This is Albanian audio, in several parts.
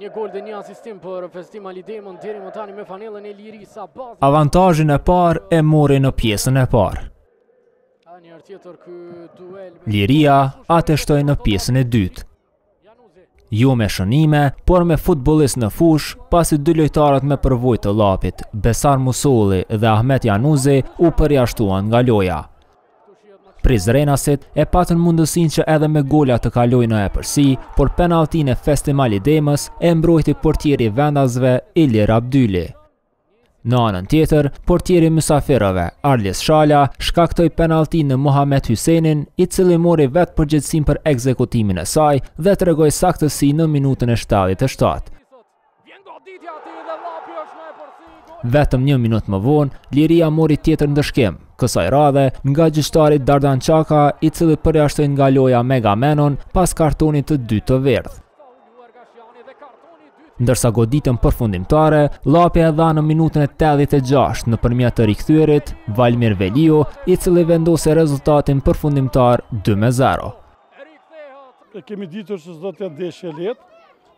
Një gol dhe një asistim për Festim Alidemën deri më tani me fanellën e Lirisë abazë. Avantazhin e parë e mori në pjesën e parë. Liria atë shtoi në pjesën e dytë. Jo me shënime, por me futbollist në fushë, pasi dy lojtarët me përvojë të Llapit, Besar Musolli dhe Ahmet Januzi u përjashtuan nga loja. Prizrenasit e patën mundësinë që edhe me gola të kalojnë në epërsi, por penalltinë e Festim Alidemës e mbrojti portieri i vendasve Ilir Avdyli. Në anën tjetër, portieri i mysafirëve, Arlis Shala, shkaktoi penalltinë në Muhamed Hysenin, i cili mori vetë përgjegjësinë për ekzekutimin e saj dhe tregoi saktësi në minutën e 77. Vetëm një minutë më vonë, Liria mori tjetër ndëshkim, kësaj radhe nga gjyqtari Dardan Çaka, i cili përjashtoi nga loja Megamenon pas kartonit të dytë të verdhë. Ndërsa goditjen përfundimtare, Llapi e dha në minutën e 86 nëpërmjet të rikthyerit, Valmir Veliu, i cili vendosi rezultatin përfundimtar 2-0. E kemi ditur se s'do të jetë ndeshje e lehtë,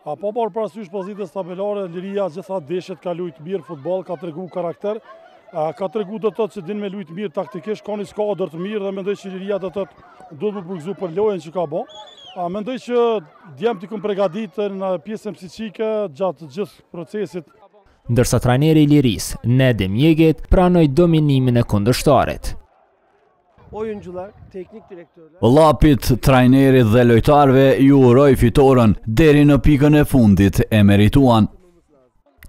A pa marrë parasysh pozitës tabelare, Liria gjitha ndeshjet ka lujtë mirë futboll, ka tregu karakter, ka tregu domethënë që din me lujtë mirë taktikisht, ka një skuadër të mirë dhe mendoj që Liria domethënë duhet me përgëzu për lojën që ka bo. A mendoj që djemtë i kem pregaditë në pjesën psikike gjatë gjithë procesit. Ndërsa trajneri i Lirisë, Nedim Yigit, pranoi dominimin e kundërshtarit. Llapit, trajnerit dhe lojtarëve u uroj fitoren deri në pikën e fundit e merituan.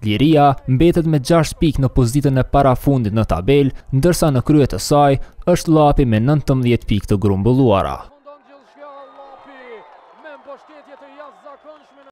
Liria mbetet me 6 pikë në pozitën e parafundit në tabelë, ndërsa në krye të saj është Llapi me 19 pikë të grumbulluara.